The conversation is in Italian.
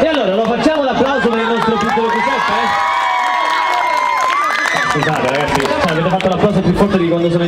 E allora lo facciamo l'applauso per il nostro piccolo Giuseppe? Eh? Scusate ragazzi, avete fatto l'applauso più forte di quando sono